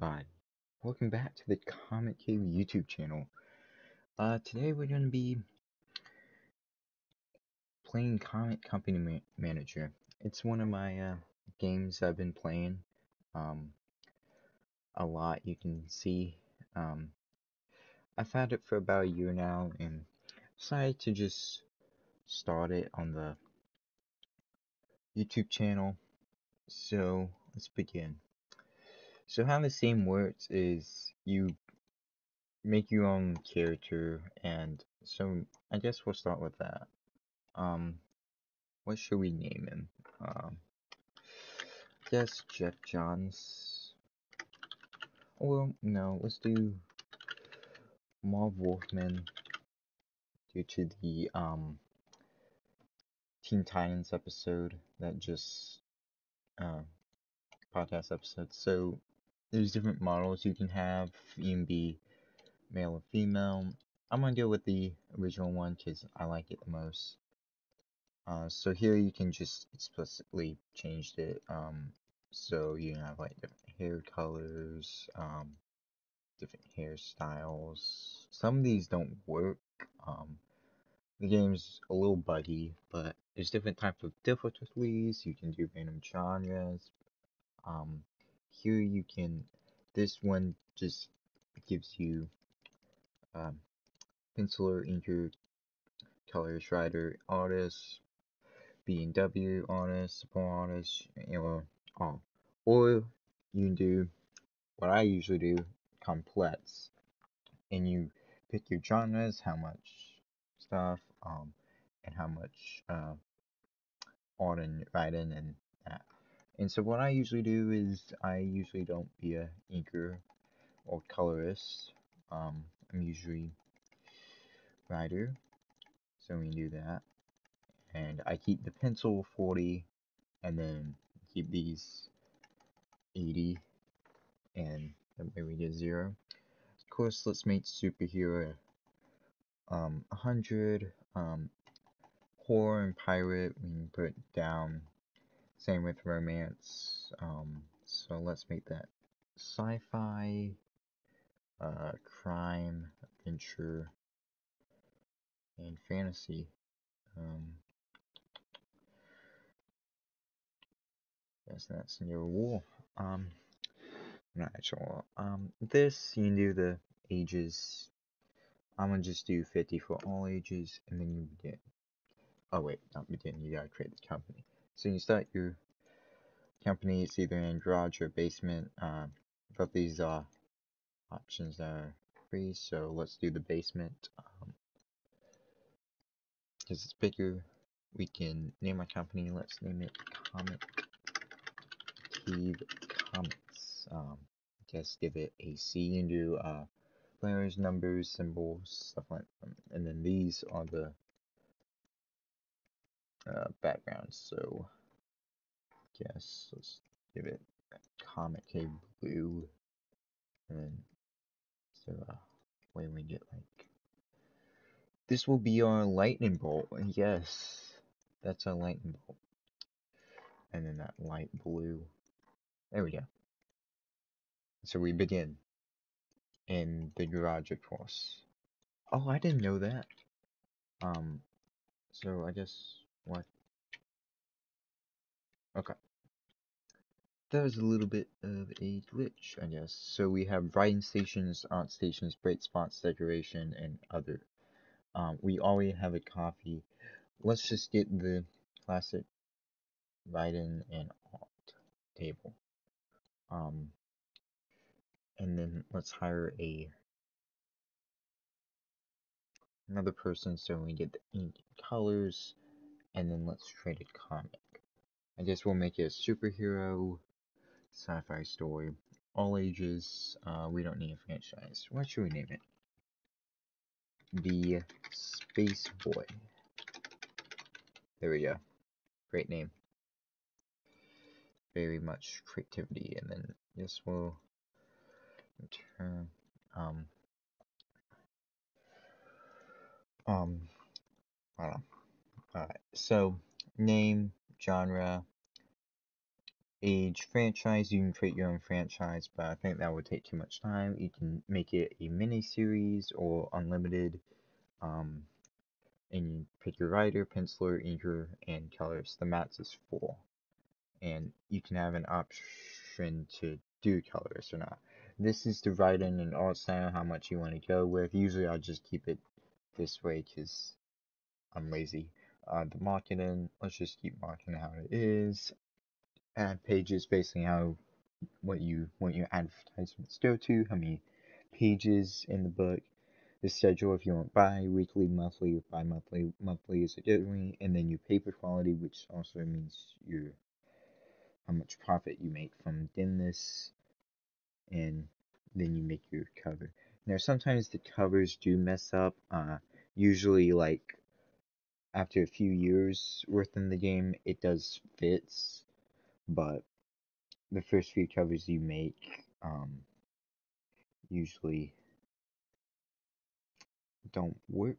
everybody. Welcome back to the Comic Cave YouTube channel. Uh, today we're going to be playing Comic Company Ma Manager. It's one of my uh, games I've been playing um, a lot, you can see. Um, I've had it for about a year now and decided to just start it on the YouTube channel. So, let's begin. So how the same works is you make your own character and so I guess we'll start with that. Um what should we name him? Um I guess Geoff Johns. Well no, let's do Marv Wolfman due to the um Teen Titans episode that just uh podcast episode. So there's different models you can have. You can be male or female. I'm gonna deal with the original one because I like it the most. Uh, so here you can just explicitly change it. Um, so you have like different hair colors, um, different hairstyles. Some of these don't work. Um, the game's a little buggy, but there's different types of difficulties. You can do random genres. Um, here you can this one just gives you um, penciler, inker, colors, writer, artist, B&W artist, support artist, you know, all. Or you can do what I usually do, complex, and you pick your genres, how much stuff, um, and how much uh, art and writing and that. And so what I usually do is I usually don't be a inker or colorist. Um, I'm usually writer, so we do that. And I keep the pencil 40, and then keep these 80, and then we get zero. Of course, let's make superhero um 100. Um, horror and pirate we can put down same with romance. Um, so let's make that sci-fi, uh, crime, adventure, and fantasy. Um, guess that's your war. Um, not sure. Um, this you can do the ages. I'm gonna just do 50 for all ages, and then you begin. Oh wait, not begin. You gotta create the company. So you start your company, it's either in garage or basement. Um, both these uh, options are free, so let's do the basement. Um, because it's bigger, we can name our company. Let's name it Comic Cave Comics. Um, just give it a C and do uh, letters, numbers, symbols, stuff like that. And then these are the uh, backgrounds. So guess let's give it Comic Cave Blue, and so uh, way we get like this will be our lightning bolt. Yes, that's our lightning bolt, and then that light blue. There we go. So we begin in the garage, of course. Oh, I didn't know that. Um, so I guess what? Okay. That was a little bit of a glitch, I guess. So we have writing stations, art stations, bright spots, decoration, and other. Um, we already have a coffee. Let's just get the classic writing and art table. Um, and then let's hire a another person so we get the ink colors, and then let's create a comic. I guess we'll make it a superhero sci-fi story, all ages. Uh, we don't need a franchise. What should we name it? The Space Boy. There we go. Great name. Very much creativity, and then this will turn um um I don't know. So name, genre, age franchise. You can create your own franchise, but I think that would take too much time. You can make it a mini series or unlimited. Um, and you pick your writer, penciler, inker, and colors. The max is four, and you can have an option to do colors or not. This is the writing and art style, how much you want to go with. Usually I just keep it this way because I'm lazy. Uh, the marketing, let's just keep marketing how it is. Add pages, basically how what you want your advertisements go to, how many pages in the book, the schedule if you want bi-weekly, monthly, bi-monthly. Monthly is a different, and then your paper quality, which also means your how much profit you make from doing this, and then you make your cover. Now sometimes the covers do mess up. Uh, usually like after a few years worth in the game, it does fits, but the first few covers you make um, usually don't work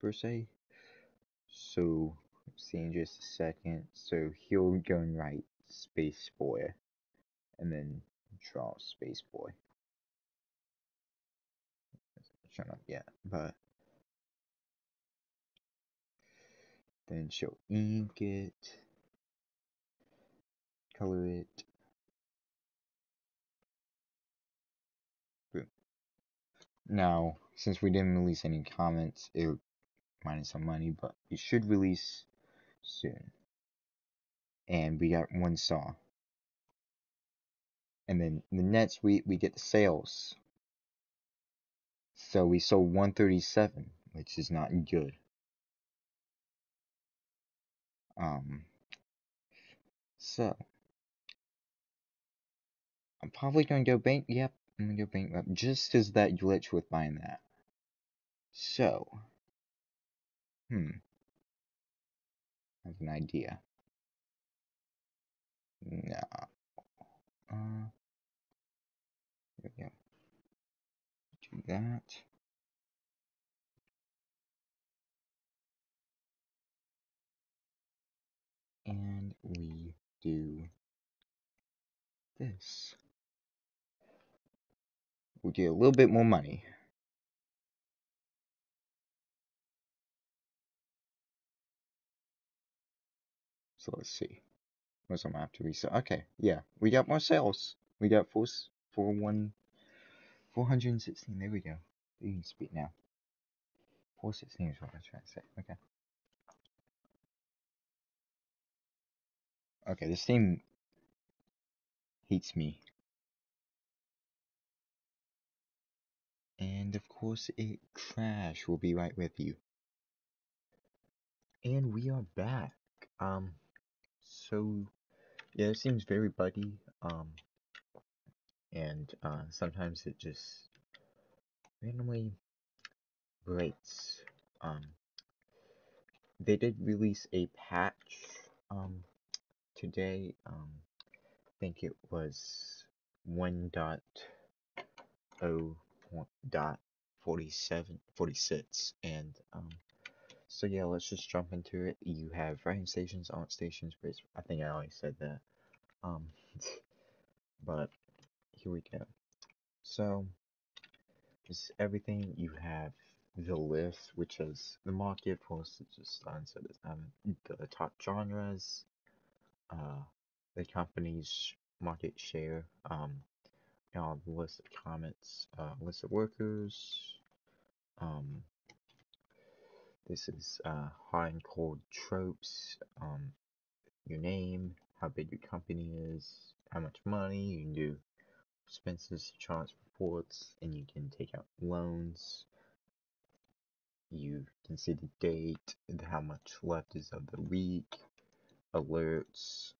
per se. So, see in just a second. So he'll go and write Space Boy, and then draw Space Boy. Shut up yet, but then she'll ink it, color it. Boom. Now, since we didn't release any comments, it minus some money, but it should release soon. And we got one saw. And then the next week we get the sales. So we sold 137, which is not good. Um so I'm probably gonna go bank yep, I'm gonna go bankrupt just as that glitch with buying that. So hmm I have an idea. No. Uh there we go. Do that. And we do this. We get a little bit more money. So let's see. What's on after we sell? Okay, yeah, we got more sales. We got four, four one, 416. There we go. You can speak now. 416 is what I was trying to say. Okay. Okay, this thing hates me. And of course it crashed. We'll be right with you. And we are back. Um, so yeah, it seems very buggy. Um, and uh, sometimes it just randomly breaks. Um, they did release a patch um today. Um, I think it was 1.0 dot 47 46 and um so yeah let's just jump into it. You have writing stations art stations i think i already said that um but here we go. So just everything. You have the list which is the market post just so um the top genres the company's market share um uh, list of comments, uh, list of workers. Um, this is uh, hot and cold tropes. Um, your name, how big your company is, how much money you can do, expenses, charts, reports, and you can take out loans. You can see the date and how much left is of the week, alerts,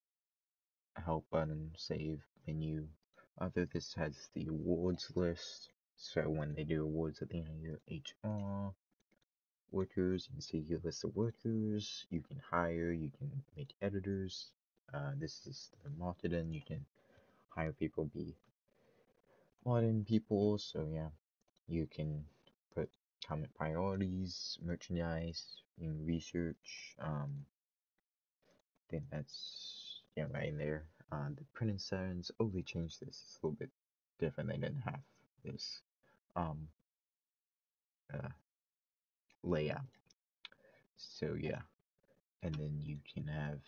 help button, save menu, other this has the awards list. So when they do awards at the end of your HR workers, you can see your list of workers. You can hire, you can make editors. Uh, this is the marketing. You can hire people, be modern people. So yeah, you can put comment priorities, merchandise, in research. Um, think that's yeah, right in there. Uh, the printing settings. Oh, they changed this. It's a little bit different. They didn't have this um uh, layout. So yeah, and then you can have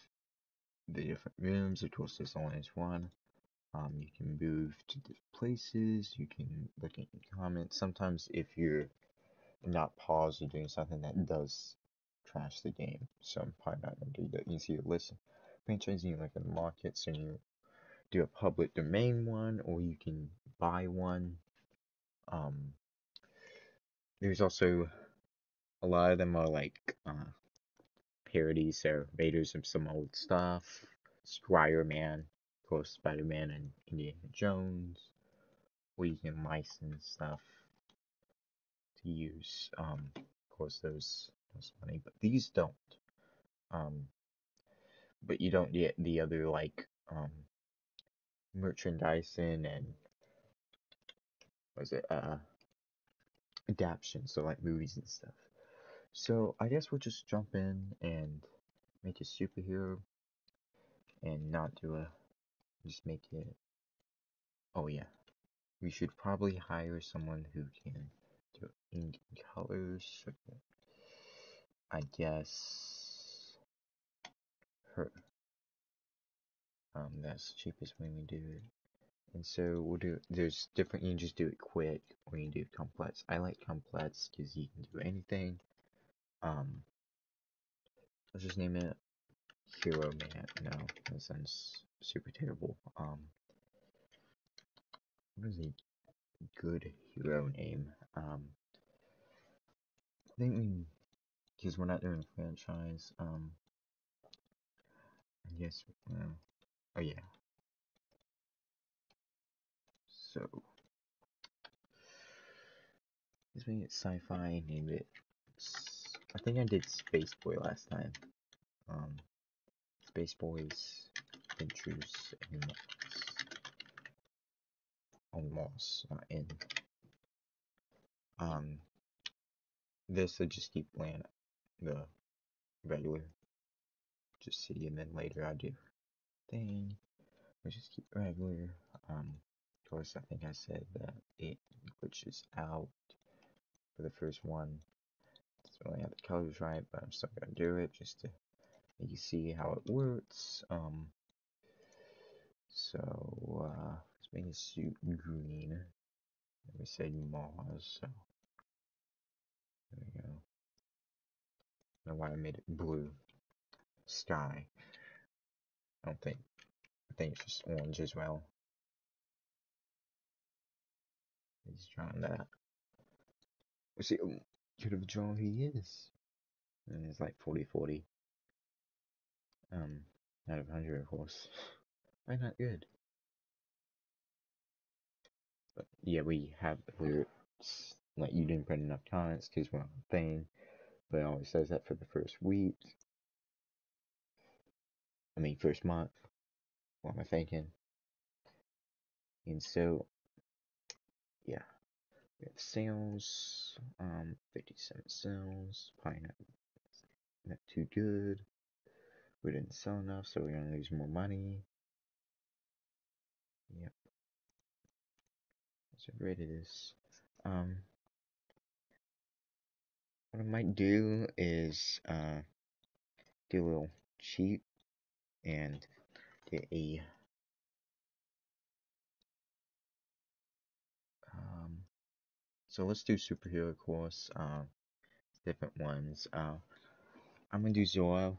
the different rooms. Of course, there's only one. Um, you can move to different places. You can look at your comments. Sometimes if you're not paused or doing something that does trash the game, so I'm probably not do that. You can see a list franchising like in the market, so you do a public domain one, or you can buy one. Um, there's also a lot of them are like uh, parodies, so Raiders of some old stuff, Squire Man, of course, Spider Man and Indiana Jones, where you can license stuff to use. Um, of course, those money, but these don't. Um, but you don't get the other like um merchandising and was it uh adaptation, so like movies and stuff. So I guess we'll just jump in and make a superhero and not do a just make it oh yeah we should probably hire someone who can do ink colors I guess her um that's the cheapest way we do it. And so we'll do there's different you can just do it quick or you can do complex. I like complex because you can do anything. Um let's just name it hero man. No that sounds super terrible. Um what is a good hero name? Um I think we because we're not doing a franchise um uh, oh yeah. So let's make it sci-fi name it. I think I did Space Boy last time. Um Space Boys Adventures in Mars on Mars not in um this I just keep playing the regular just see and then later I do thing. We just keep regular um of course. I think I said that it glitches out for the first one. Doesn't really have the colors right but I'm still gonna do it just to make you see how it works um. So uh let's make his suit green. We said Mars so there we go know why I made it blue sky. I don't think I think it's just orange as well. He's drawing that. See oh, could have drawn who he is. And it's like 40 40 um out of 100 of course. Why not good? But yeah we have we're like you didn't put enough comments because we're on thing but it always says that for the first week. I mean first month. What am I thinking? And so yeah. We have sales um 57 sales probably not, not too good. We didn't sell enough so we're gonna lose more money. Yep. So great it is. Um what I might do is uh do a little cheat and get a um so let's do superhero course uh different ones. Uh I'm gonna do Zorro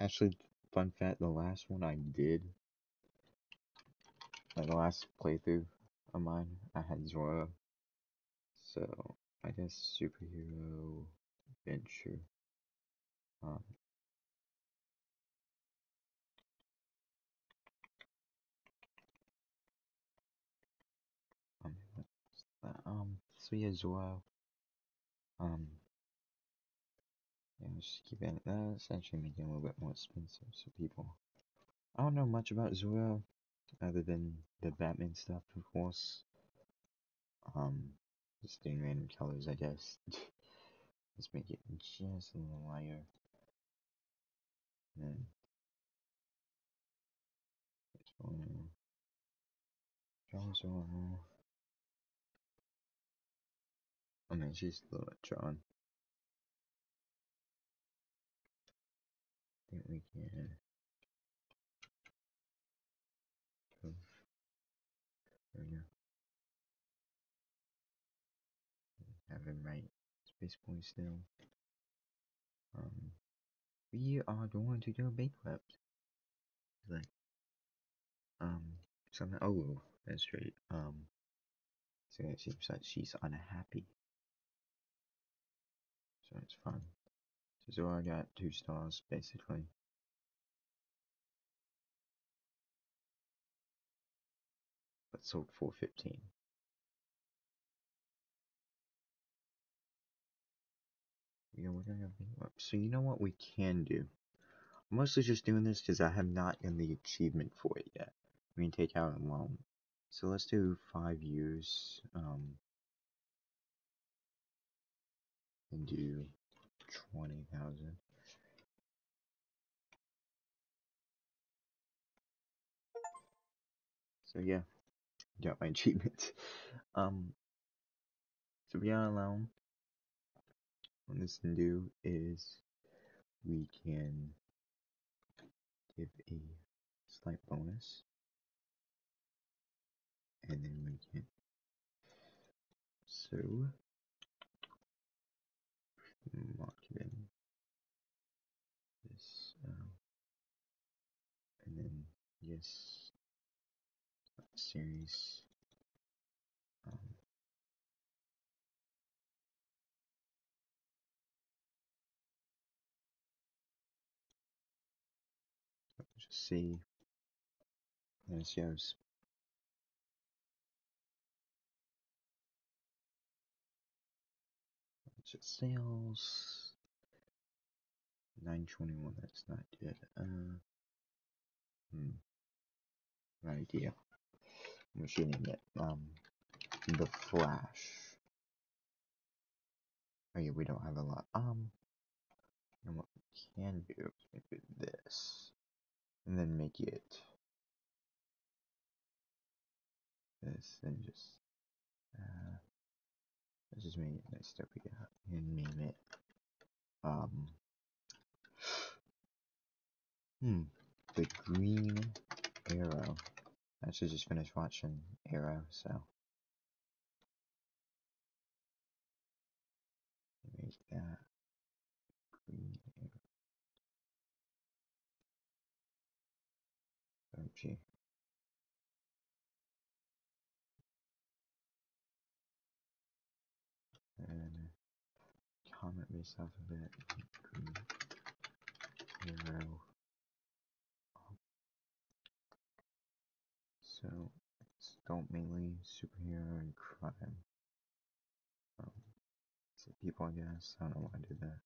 actually fun fact the last one I did like the last playthrough of mine I had Zorro so I guess superhero adventure um um, um so yeah Zorro um yeah just keep it that's actually making it a little bit more expensive so people I don't know much about Zorro other than the Batman stuff of course. Um just doing random colors, I guess. Let's make it just a little lighter. And then it's one I oh, mean, she's a little drawn. I think we can. this point still. Um, we are going to go bankrupt. Like, um, something. oh, that's right. Um, so it seems like she's unhappy. So it's fun. So I got two stars, basically. But sold 415. Yeah, we're gonna go So you know what we can do? I'm mostly just doing this because I have not done the achievement for it yet. We can take out a loan. So let's do five years. Um, and do twenty thousand. So yeah, got my achievement. Um, so we got a loan. What this can do is we can give a slight bonus. And then we can so marketing this um, and then yes series see as shows just sales. 921 that's not good uh hmm right idea. I'm shooting it um the flash. Oh yeah we don't have a lot. Um and what we can do is make this and then make it this and just uh let's just make it next step got and name it um hmm the green arrow. I actually just finished watching Arrow so. Make that green based alphabet arrow So it's don't mainly superhero and crime. Um, so people, I guess. I don't know why I did that.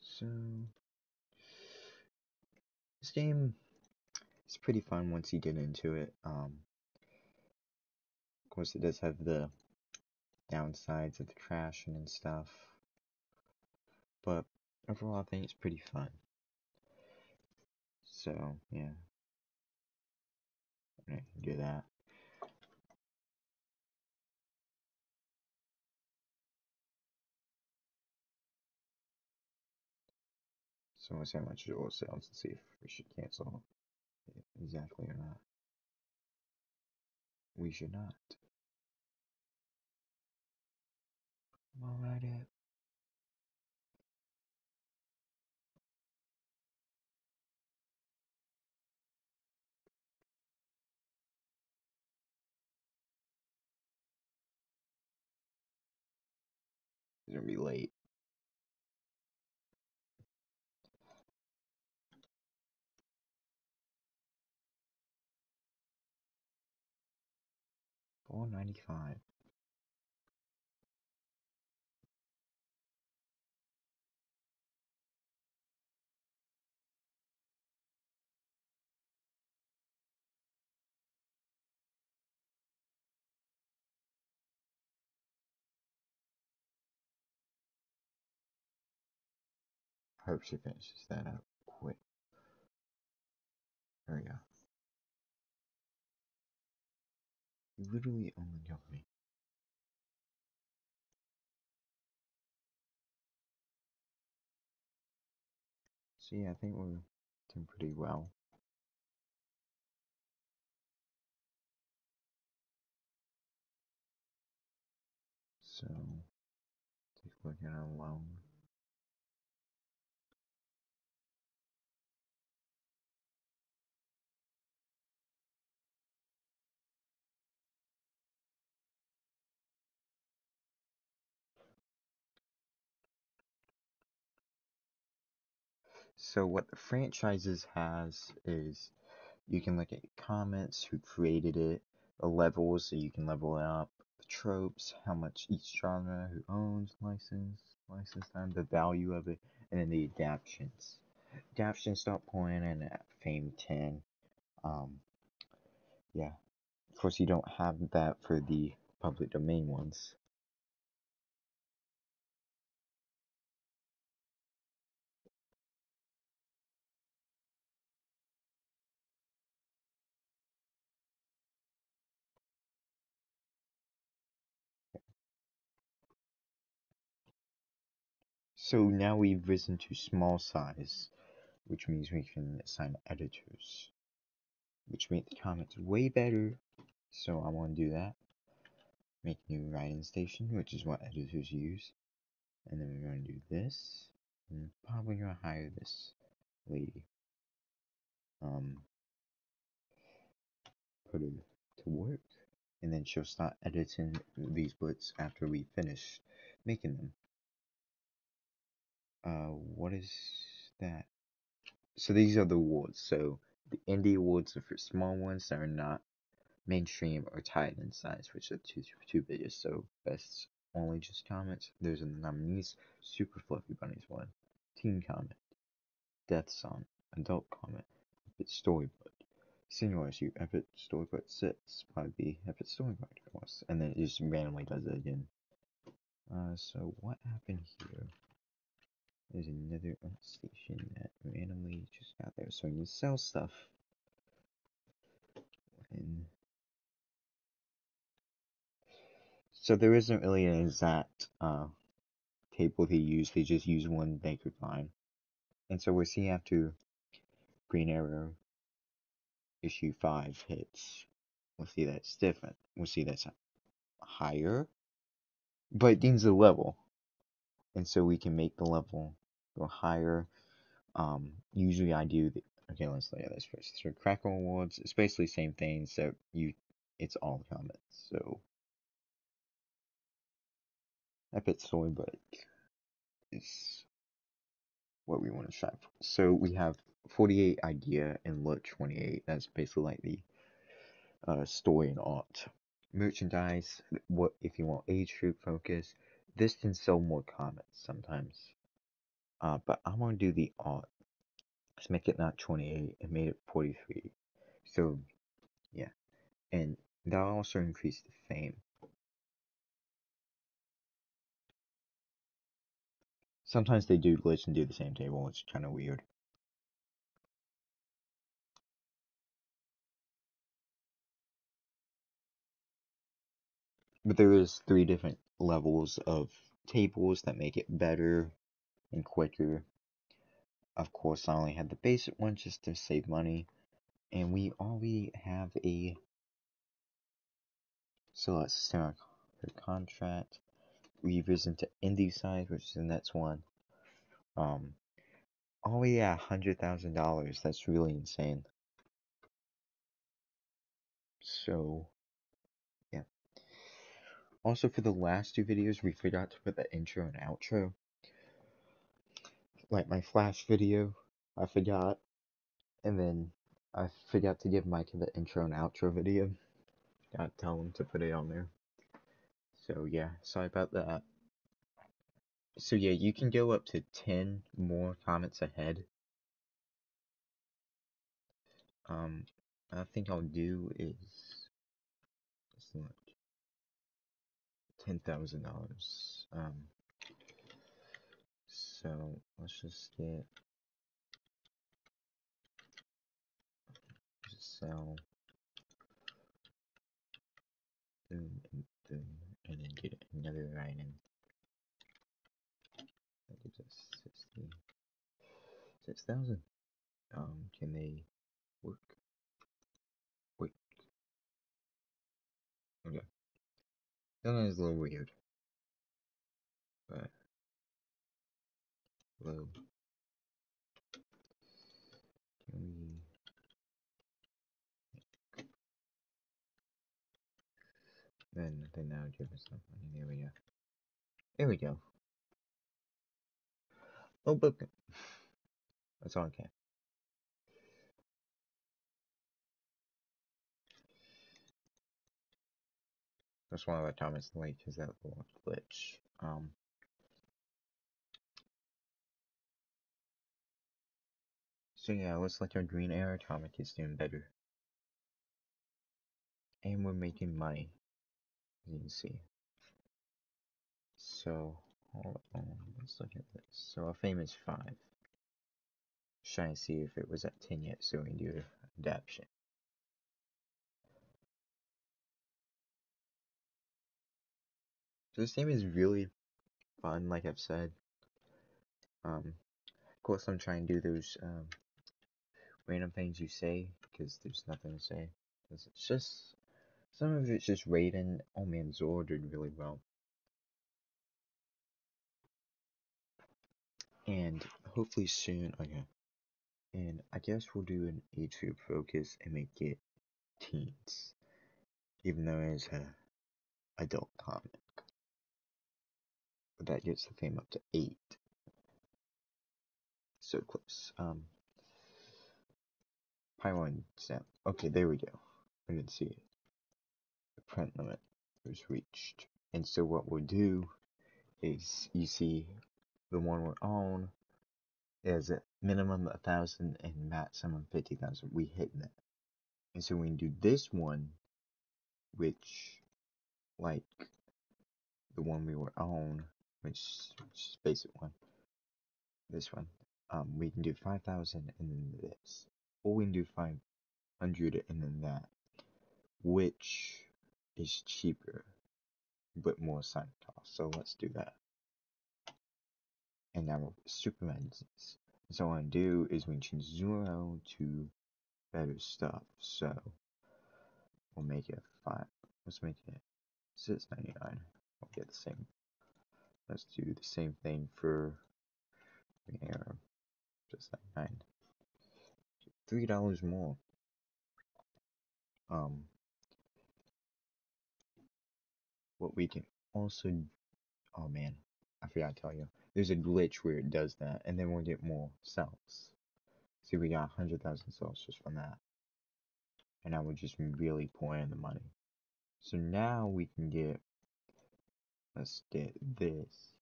So this game pretty fun once you get into it. Um, of course, it does have the downsides of the crashing and stuff, but overall, I think it's pretty fun. So yeah, do that. So let's see how much it will sales and see if we should cancel exactly or not. We should not. Alright it. It's gonna be late. or ninety-five Hope she finishes that up quick. There we go. Literally only got me. Yeah, I think we're doing pretty well. So, take a look at our loan. So what the franchises has is you can look at comments, who created it, the levels, so you can level it up, the tropes, how much each genre, who owns, license, license time, the value of it, and then the adaptions. Adaptions start in at Fame 10. Um, yeah. Of course, you don't have that for the public domain ones. So now we've risen to small size, which means we can assign editors, which make the comments way better. So I want to do that. Make new writing station, which is what editors use. And then we're going to do this. And probably going to hire this lady. Um, put her to work. And then she'll start editing these bullets after we finish making them. Uh, what is that? So these are the awards. So the indie awards are for small ones that are not mainstream or tied in size, which are two two biggest. So best only just comments. Those are the nominees. Super Fluffy Bunnies one. Teen comment. Death Song. Adult comment. Epic Storyboard. Senior SU. Epic Storyboard 6. Probably be Epic Storyboard was. And then it just randomly does it again. Uh, so what happened here? There's another station that randomly just got there. So you sell stuff. And so there isn't really an exact uh, table they use. They just use one they could find. And so we'll see after Green Arrow issue 5 hits, we'll see that's different. We'll see that's higher, but it deems a level. And so we can make the level go higher. Um, usually I do the, okay, let's look at this first. So Crackle Awards, it's basically the same thing, so you, it's all comments. So, Epic Storybook is what we want to strive for. So we have 48 idea and look 28. That's basically like the uh, story and art. Merchandise, what if you want age group focus, this can sell more comments sometimes. Uh, but I'm going to do the art. Let's make it not 28 and made it 43. So, yeah. And that also increased the fame. Sometimes they do glitch and do the same table. It's kind of weird. But there is three different levels of tables that make it better and quicker. Of course, I only had the basic one just to save money. And we already have a... So let's start our contract. Revisit to indie side, which is the next one. Um, oh yeah, hundred thousand dollars. That's really insane. So. Also, for the last two videos, we forgot to put the intro and outro. Like my flash video, I forgot, and then I forgot to give Mike the intro and outro video. Gotta tell him to put it on there. So yeah, sorry about that. So yeah, you can go up to 10 more comments ahead. Um, I think I'll do is ten thousand dollars. Um, So let's just get just sell boom and boom and then get another item. That gives us sixty six thousand. Um can they That is a little weird. But load. Can we then then now give us some money. There we go. There we go. Oh book. That's all I can. That's why I let Thomas late because that little glitch. Um So yeah, looks like our green air atomic is doing better. And we're making money, as you can see. So, hold on, let's look at this. So our fame is 5. Just trying to see if it was at 10 yet, so we can do adaptation. So this game is really fun, like I've said. Um, of course, I'm trying to do those um, random things you say because there's nothing to say. It's just some of it's just Raiden. Oh man, Zor did really well. And hopefully soon, okay. And I guess we'll do an age group focus and make it teens, even though it's a adult comic. But that gets the fame up to eight. So close. Um, Pylon Sam. Okay, there we go. I didn't see it. The print limit was reached. And so what we'll do is you see the one we're on is a minimum a thousand and maximum fifty thousand. We hit that. And so we can do this one, which like the one we were on, which, is basic one. This one. Um, we can do five thousand and then this or we can do 500 and then that, which is cheaper but more sunk cost. So let's do that. And now Superman. So what I do is we change zero to better stuff. So we'll make it five. Let's make it six ninety nine. We'll get the same. Let's do the same thing for. Just like nine three dollars more. Um, what we can also, oh man, I forgot to tell you. There's a glitch where it does that, and then we'll get more cells. See, we got hundred thousand cells just from that, and I would just really pour in the money. So now we can get, let's get this,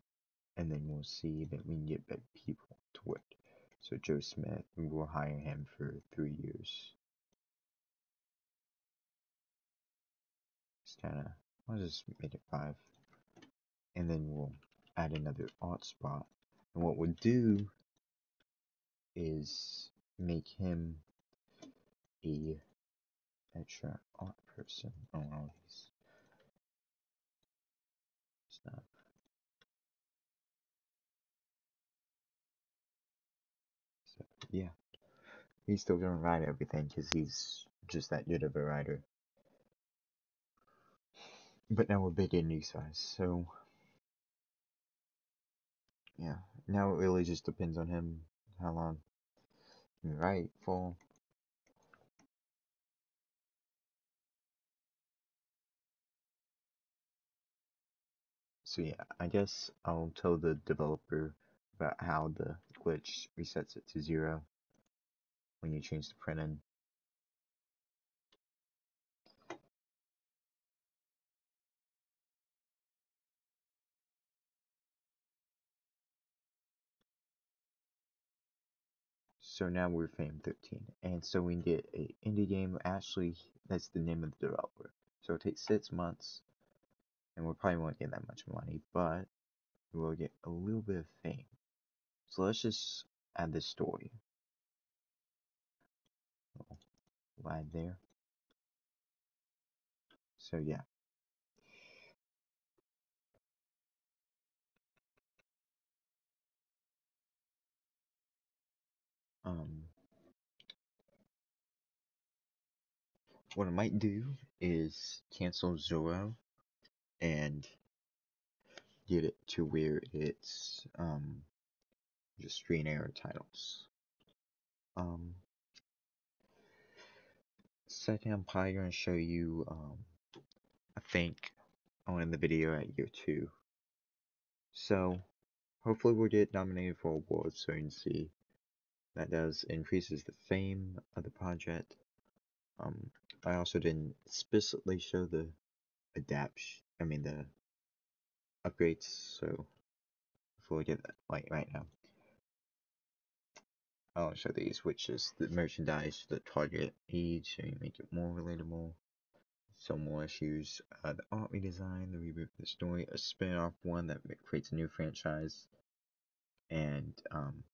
and then we'll see that we can get better people to it. So Joe Smith, we will hire him for three years. It's kinda, I'll just make it five. And then we'll add another art spot. And what we'll do is make him a extra art person oh, on all these yeah, he's still gonna write everything because he's just that good of a writer. But now we're big in new size, so yeah. Now it really just depends on him how long he can write for. So yeah, I guess I'll tell the developer about how the glitch resets it to zero when you change the printing. So now we're Fame 13, and so we get a indie game. Actually, that's the name of the developer. So it takes six months, and we probably won't get that much money, but we'll get a little bit of fame. So let's just add this story. Right there. So yeah. Um, what I might do is cancel Zorro and get it to where it's um, just screen error titles. Um, second, I'm going to show you, um, I think, I'll end the video at year two. So, hopefully we'll get nominated for awards so you can see that does increases the fame of the project. Um, I also didn't explicitly show the adaptation, I mean the upgrades, so before we get that like right now. I'll show these, which is the merchandise, the target age, so you make it more relatable. Some more issues, uh, the art redesign, the reboot of the story, a spin-off one that creates a new franchise, and um,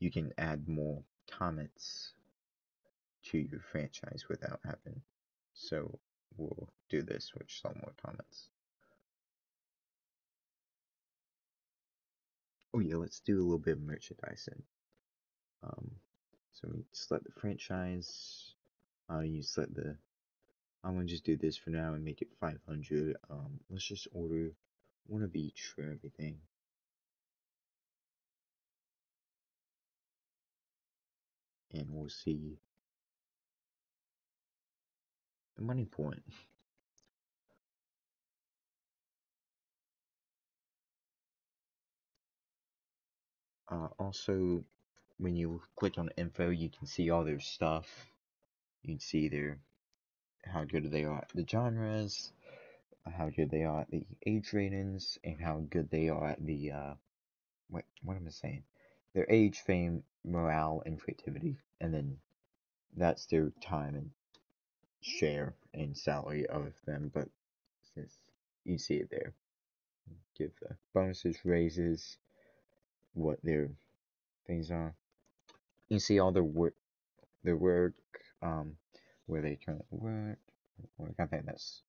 you can add more comments to your franchise without having. So we'll do this with some more comments. Oh yeah, let's do a little bit of merchandising. Um, so we select the franchise. Uh, you select the. I'm gonna just do this for now and make it 500. Um, let's just order one of each for everything. And we'll see the money point. Uh, also, when you click on info, you can see all their stuff. You can see their how good they are at the genres, how good they are at the age ratings, and how good they are at the uh, what what am I saying? Their age, fame, morale, and creativity, and then that's their time and share and salary of them. But since you see it there, give the bonuses, raises, what their things are. You see all the work, the work, um, where they turn work, work. I think that's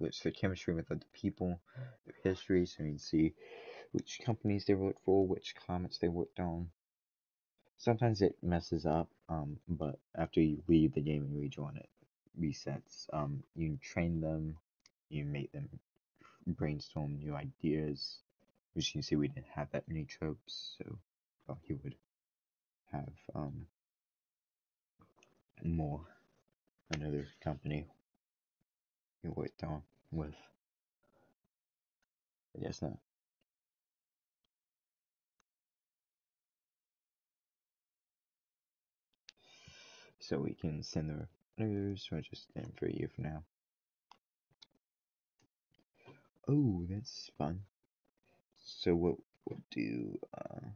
it's the chemistry with other people, their history, so you can see which companies they worked for, which comments they worked on. Sometimes it messes up, um, but after you leave the game and rejoin it, resets. Um, you train them, you make them brainstorm new ideas. As you can see, we didn't have that many tropes, so thought he would have um, more another company he worked on with. I guess not. So we can send the letters, I just stand for you for now. Oh, that's fun. So what we'll do, uh,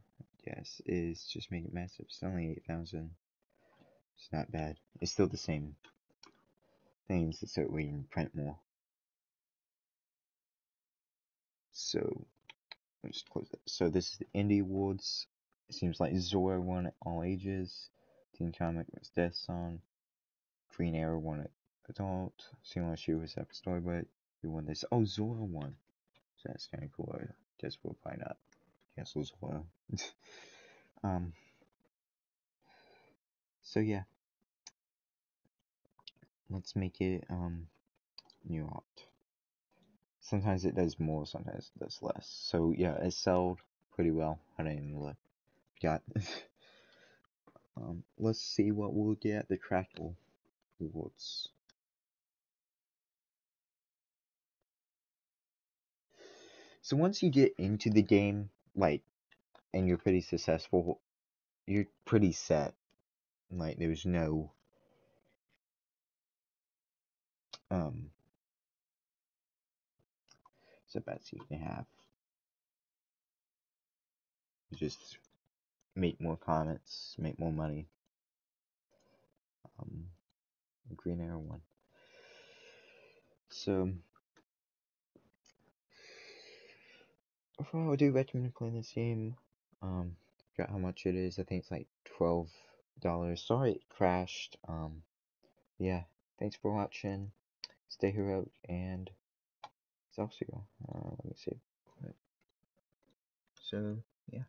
yes, is just make it massive. It's only 8,000. It's not bad. It's still the same things, so we can print more. So, let's close that. So this is the Indie Awards. It seems like Zorro won at all ages. Teen Comic was Death Song. Green Arrow won at adult. Sailor Shoe was at storybook. Who won this? Oh, Zorro won. So that's kind of cool. I guess we'll find out. Cancel Zorro. um. So yeah. Let's make it um new art. Sometimes it does more, sometimes it does less. So yeah, it sold pretty well. I didn't even look. Got. um, let's see what we'll get the Crackle Awards. So once you get into the game, like, and you're pretty successful, you're pretty set. Like, there's no, um, setbacks you can have. Just make more comments, make more money. Um, Green Arrow one. So, overall, I do recommend playing this game. Um, forgot how much it is. I think it's like twelve dollars. Sorry it crashed. Um, yeah. Thanks for watching. Stay heroic and Excelsior. Uh, let me see. So yeah.